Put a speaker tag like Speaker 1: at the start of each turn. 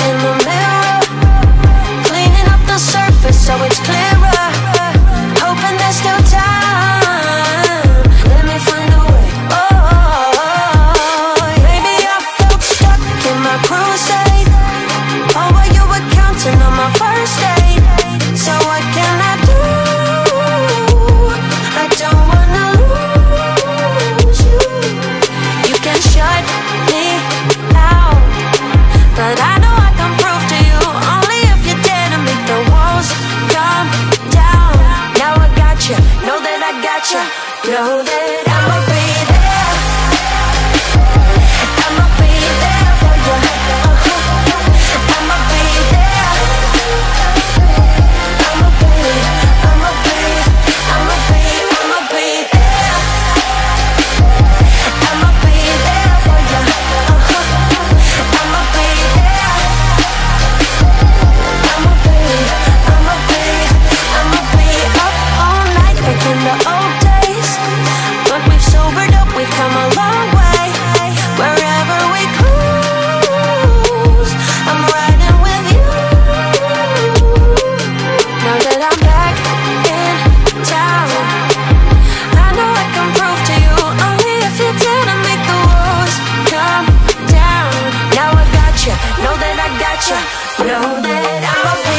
Speaker 1: in the mirror, cleaning up the surface so it's clearer. Hoping there's still time. Let me find a way. Oh, maybe I felt stuck in my crusade. Oh, while you were counting on my first date. So what can I do? I don't wanna lose you. You can shut me out, but I I know that know that I got you, know that I'm.